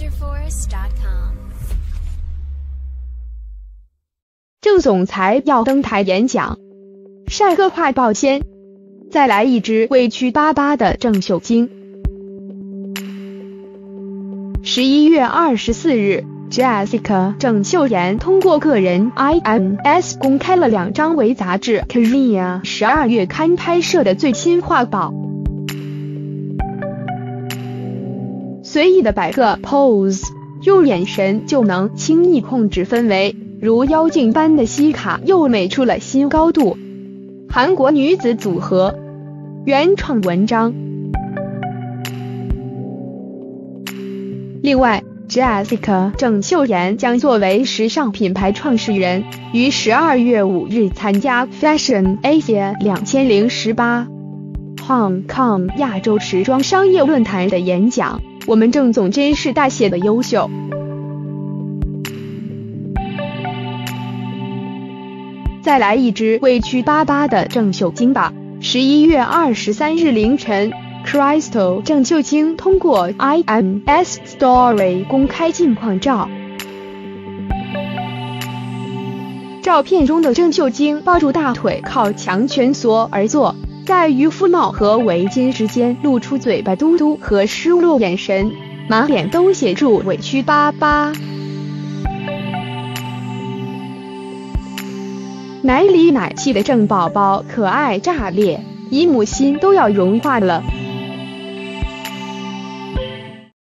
WonderForest.com。郑总裁要登台演讲，晒个快报先。再来一只委屈巴巴的郑秀晶。十一月二十四日，Jessica 郑秀妍通过个人 IMS 公开了两张为杂志 Korea 十二月刊拍摄的最新画报。随意的摆个 pose，用眼神就能轻易控制氛围，如妖精般的西卡又美出了新高度。韩国女子组合原创文章。另外，Jessica 郑秀妍将作为时尚品牌创始人，于十二月五日参加 Fashion Asia 两千零十八 Hong Kong 亚洲时装商业论坛的演讲。我们郑总真是大写的优秀。再来一只委屈巴巴的郑秀晶吧。十一月二十三日凌晨，Crystal 郑秀晶通过 IMS Story 公开近况照。照片中的郑秀晶抱住大腿，靠墙蜷缩而坐。在渔夫帽和围巾之间露出嘴巴嘟嘟和失落眼神，满脸都写住委屈巴巴。奶里奶气的郑宝宝可爱炸裂，姨母心都要融化了。